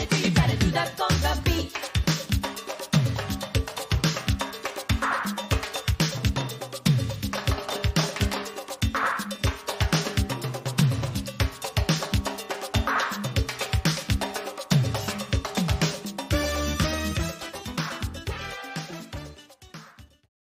gotta do, you gotta do that. song.